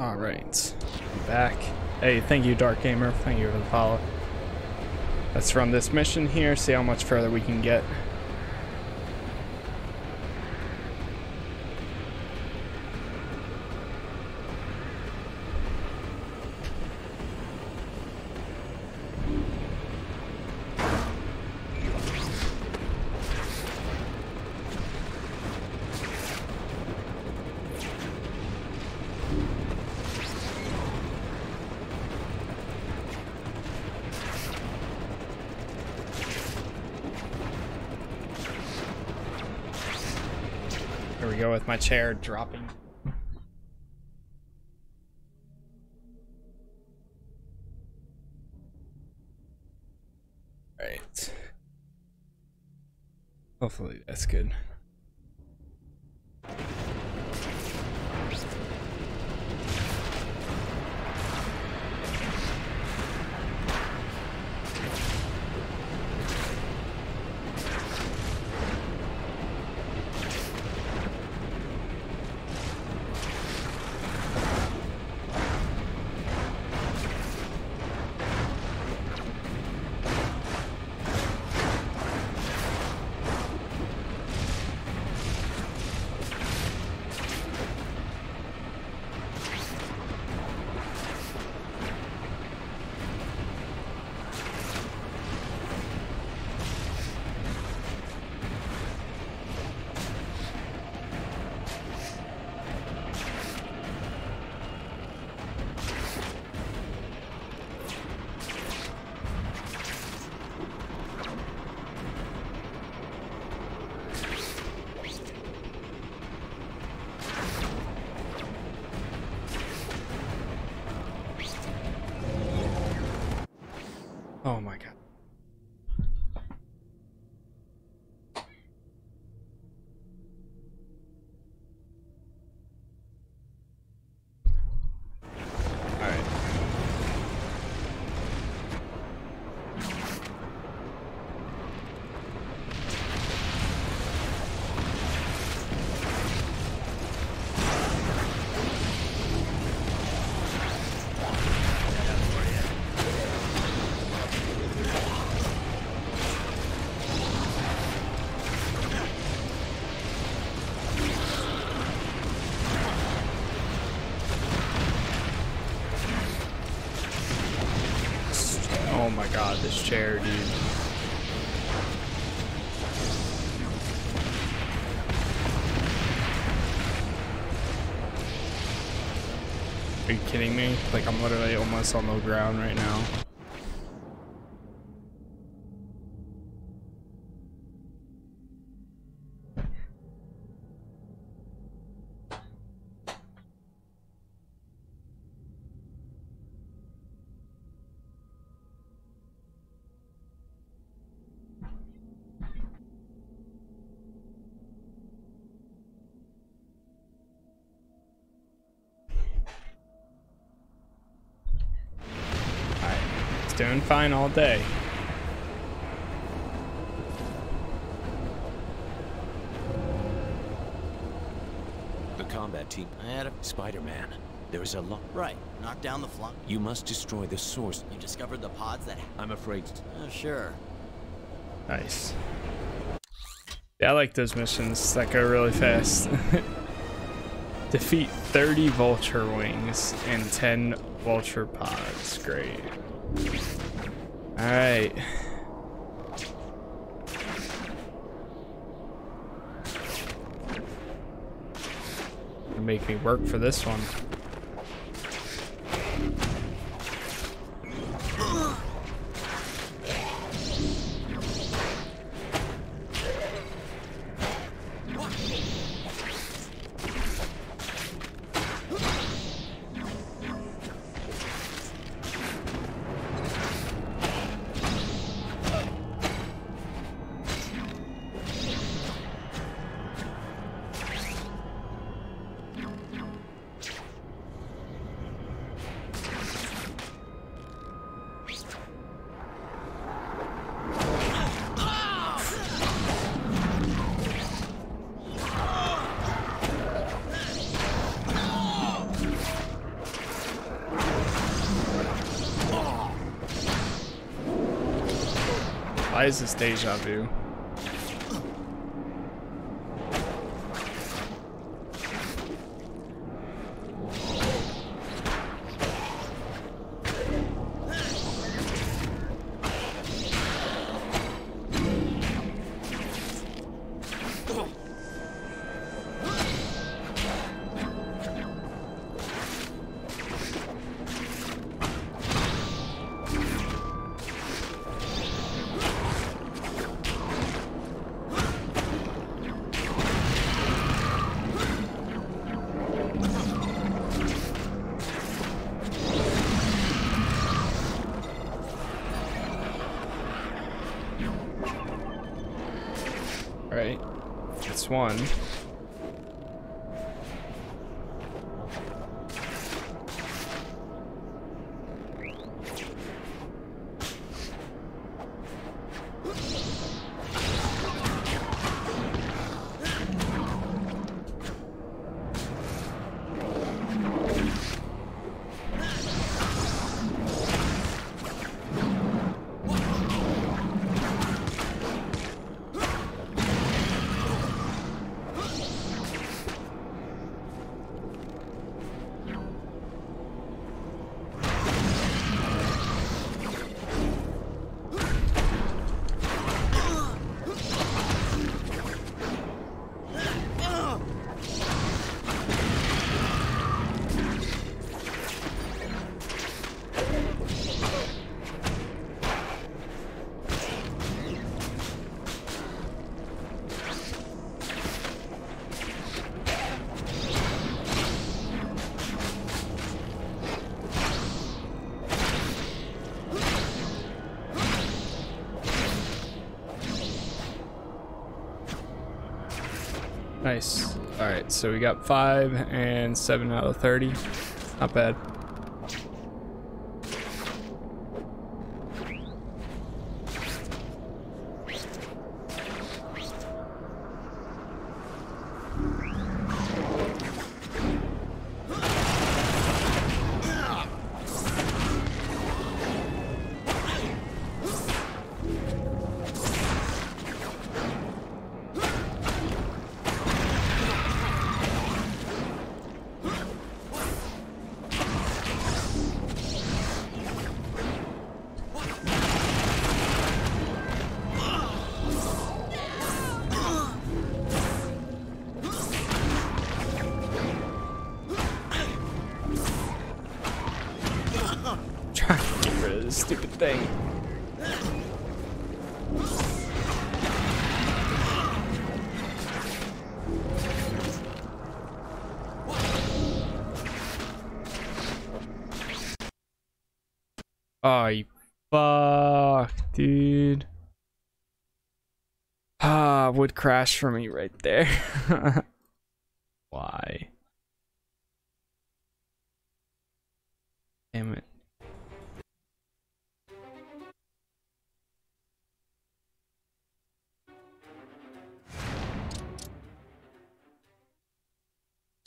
All right, I'm back. Hey, thank you, Dark Gamer. Thank you for the follow. Let's run this mission here, see how much further we can get. Chair dropping. Right. Hopefully that's good. This chair, dude. Are you kidding me? Like, I'm literally almost on the ground right now. Doing fine all day. The combat team. I had a Spider-Man. There is a lot. right. Knock down the flunk. You must destroy the source. You discovered the pods that. I'm afraid. Oh, sure. Nice. Yeah, I like those missions that go really fast. Defeat 30 vulture wings and 10 vulture pods. Great. Alright. Make me work for this one. Why is this deja vu? One. Nice. Alright, so we got 5 and 7 out of 30. Not bad. Stupid thing. Oh, you fuck, dude. Ah, would crash for me right there. Why? Damn it.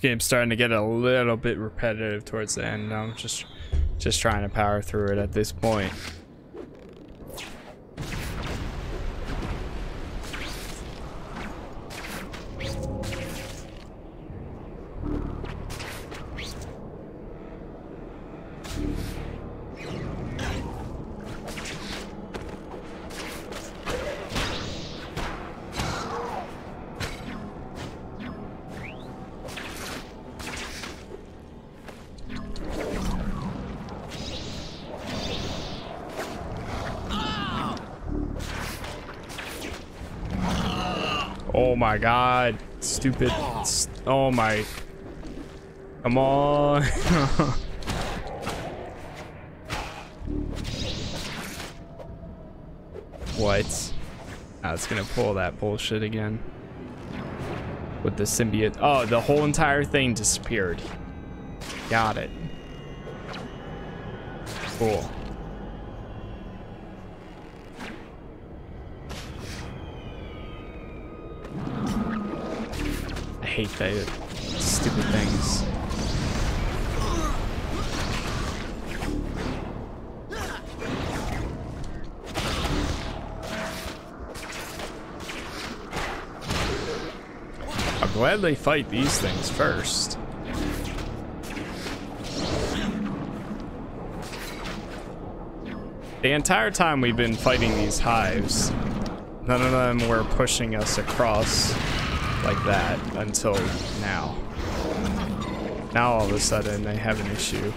Game's starting to get a little bit repetitive towards the end. I'm just just trying to power through it at this point. My god. Stupid. Oh my. Come on. what? Ah, I was gonna pull that bullshit again. With the symbiote. Oh, the whole entire thing disappeared. Got it. Cool. hate those stupid things. I'm glad they fight these things first. The entire time we've been fighting these hives, none of them were pushing us across like that until now. Now all of a sudden they have an issue.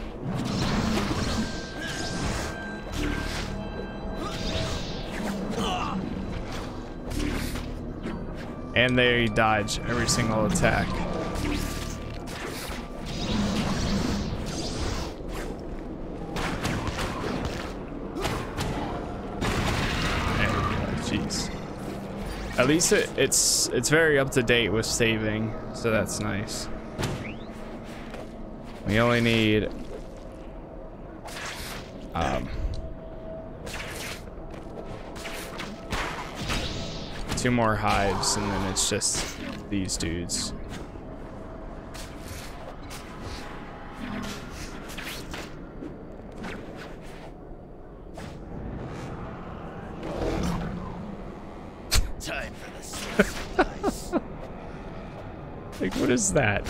And they dodge every single attack. At least it, it's it's very up to date with saving, so that's nice. We only need um, two more hives, and then it's just these dudes. Is that?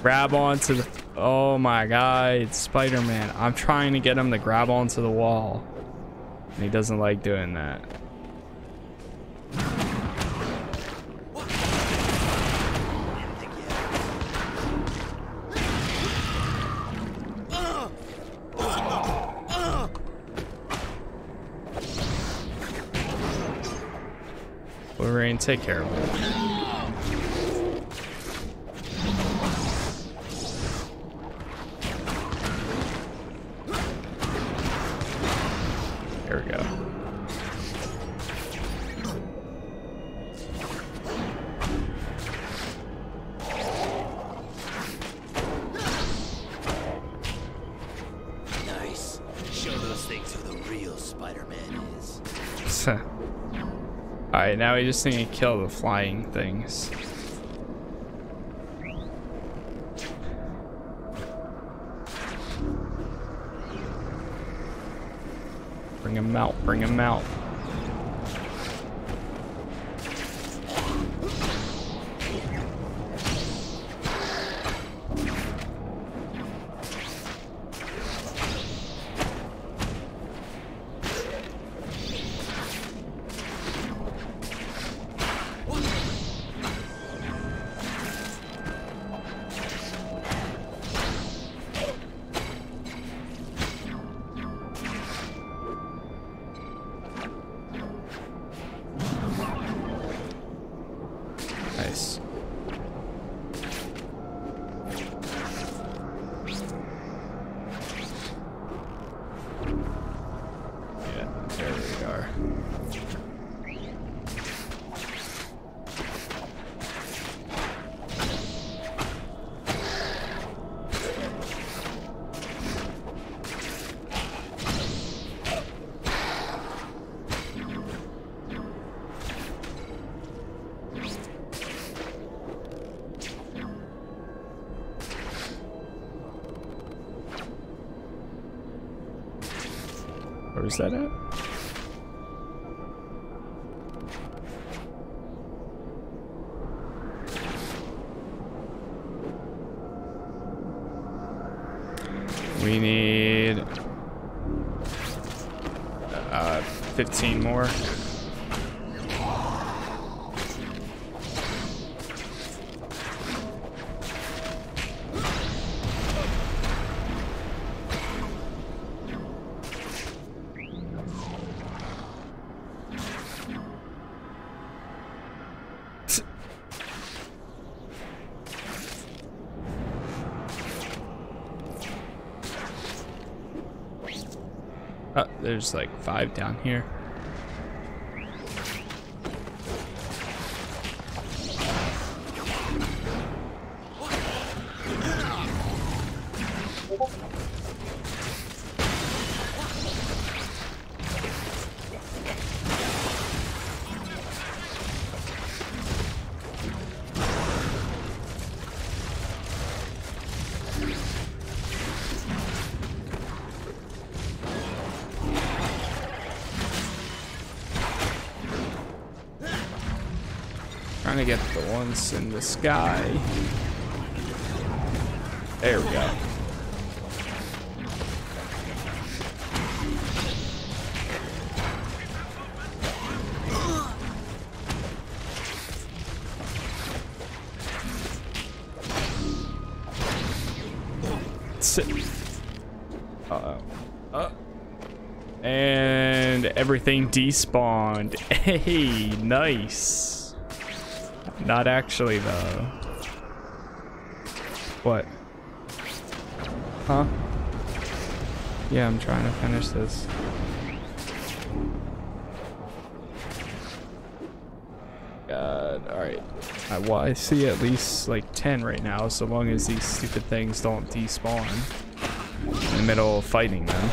Grab onto the. Oh my god, it's Spider Man. I'm trying to get him to grab onto the wall. And he doesn't like doing that. Wolverine, take care of him. Alright, now we just need to kill the flying things. Bring him out, bring him out. Where's that at? We need uh, 15 more. There's like five down here. Trying to get the ones in the sky. There we go. Uh-oh. Uh. And everything despawned. Hey, nice. Not actually, though. What? Huh? Yeah, I'm trying to finish this. God, alright. Uh, well, I see at least like 10 right now, so long as these stupid things don't despawn in the middle of fighting them.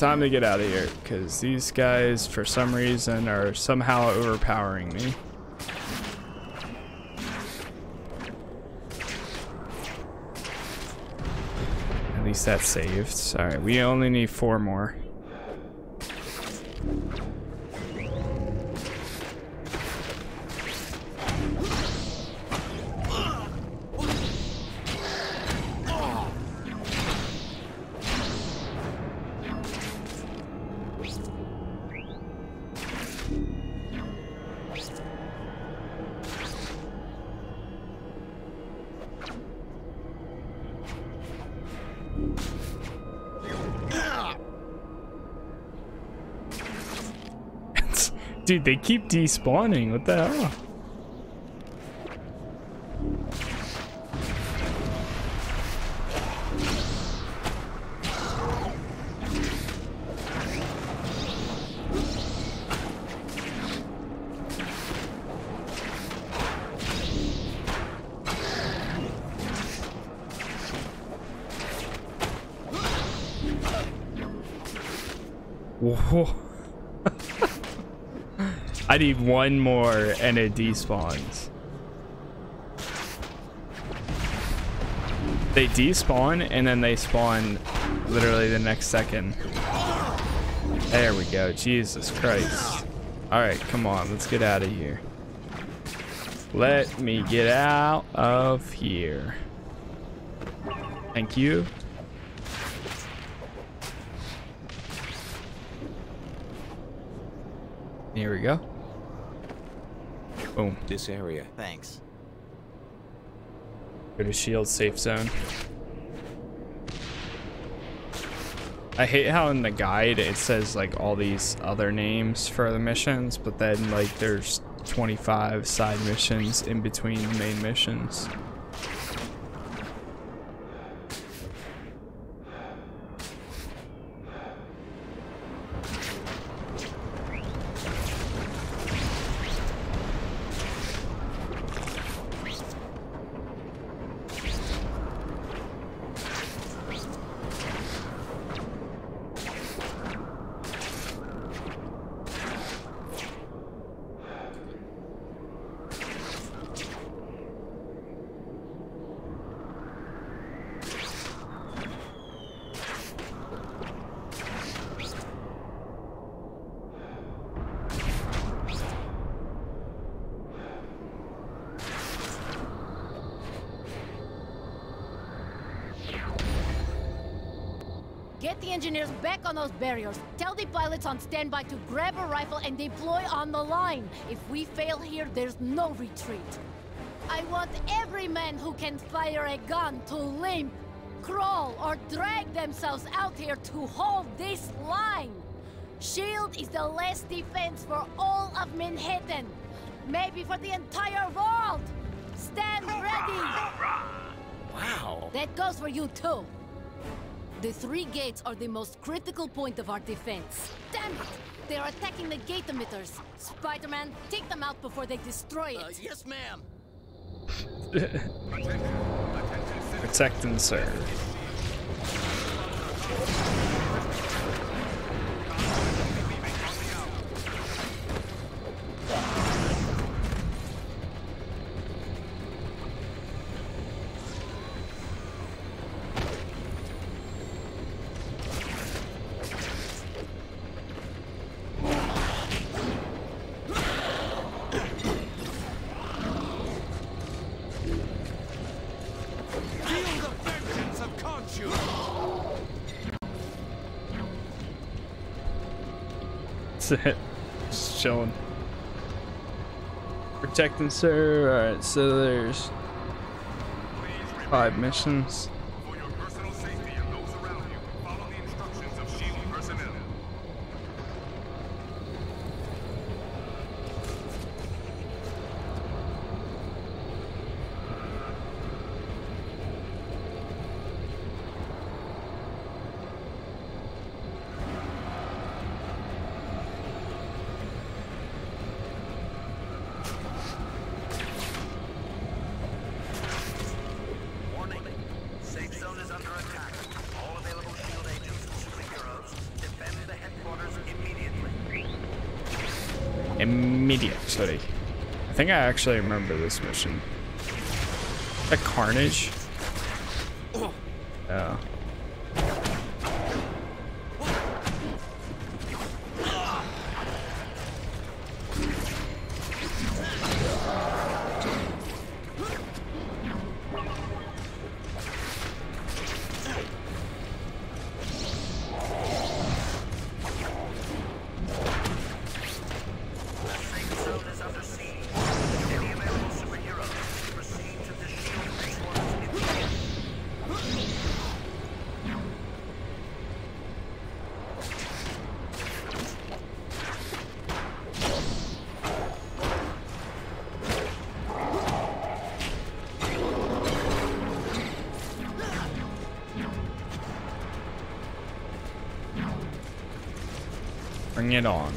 Time to get out of here, because these guys, for some reason, are somehow overpowering me. At least that's saved. Alright, we only need four more. Dude, they keep despawning. What the hell? One more and it despawns. They despawn and then they spawn literally the next second. There we go. Jesus Christ. Alright, come on. Let's get out of here. Let me get out of here. Thank you. Here we go. This area. Thanks. Go to shield safe zone. I hate how in the guide it says like all these other names for the missions, but then like there's 25 side missions in between the main missions. Get the engineers back on those barriers. Tell the pilots on standby to grab a rifle and deploy on the line. If we fail here, there's no retreat. I want every man who can fire a gun to limp, crawl, or drag themselves out here to hold this line. Shield is the last defense for all of Manhattan. Maybe for the entire world. Stand ready. Wow. That goes for you too. The three gates are the most critical point of our defense. Damn it! They are attacking the gate emitters. Spider-Man, take them out before they destroy it. Uh, yes, ma'am. Protect and serve. It. Just chilling. Protect and serve. Alright, so there's five missions. For your personal safety and those around you, follow the instructions of SHIELD personnel. Warning. Safe zone is under attack. All available shield agents and superheroes defend the headquarters immediately. Immediately. I think I actually remember this mission. That Carnage? Yeah. Bring it on.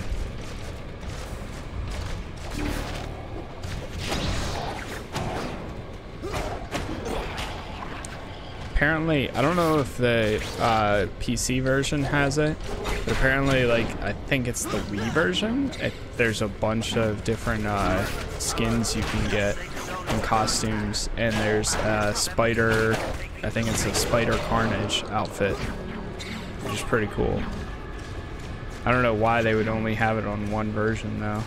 Apparently, I don't know if the uh, PC version has it, but apparently, like, I think it's the Wii version. It, there's a bunch of different uh, skins you can get and costumes, and there's a Spider, I think it's a Spider Carnage outfit, which is pretty cool. I don't know why they would only have it on one version though.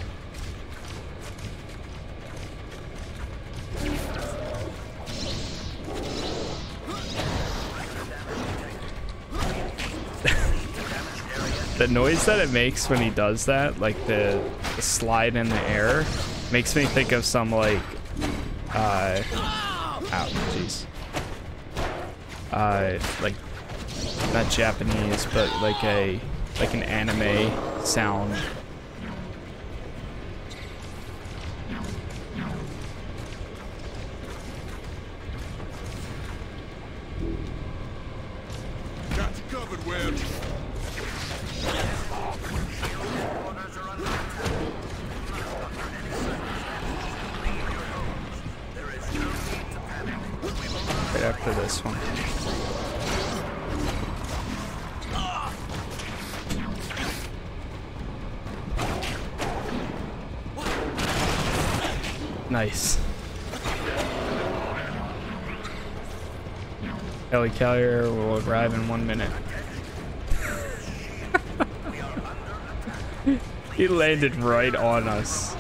the noise that it makes when he does that, like the, the slide in the air, makes me think of some like, uh, ow, jeez, uh, like not Japanese, but like a like an anime sound. Nice. Helicarrier will arrive in one minute. he landed right on us.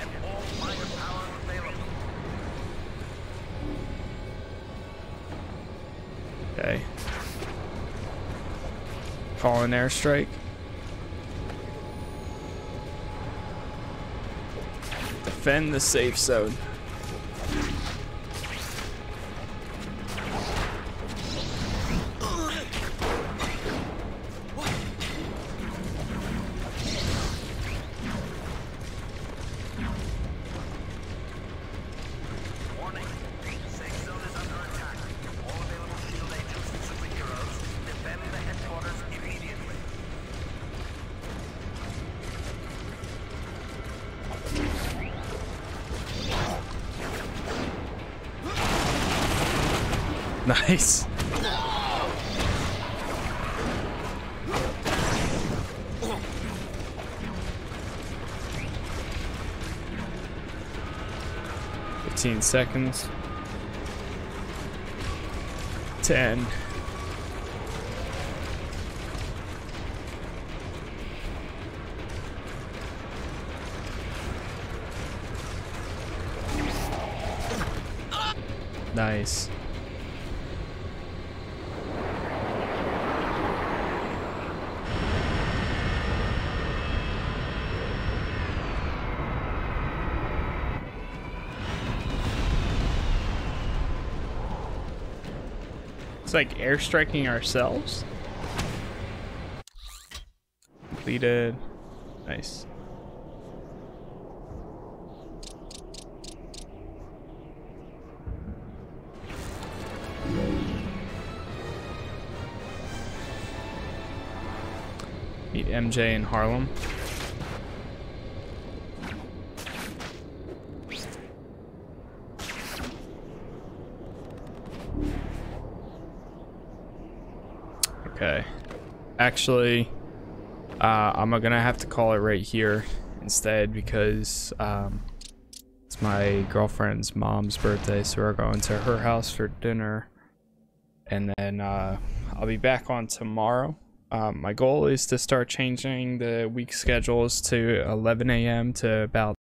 And all firepower available. Okay. Call an airstrike. Defend the safe zone. Nice. Fifteen seconds. Ten. Nice. It's like airstriking ourselves. Completed. Nice. Meet MJ in Harlem. Actually, uh, I'm gonna have to call it right here instead because um, it's my girlfriend's mom's birthday, so we're going to her house for dinner, and then uh, I'll be back on tomorrow. Um, my goal is to start changing the week schedules to 11 a.m. to about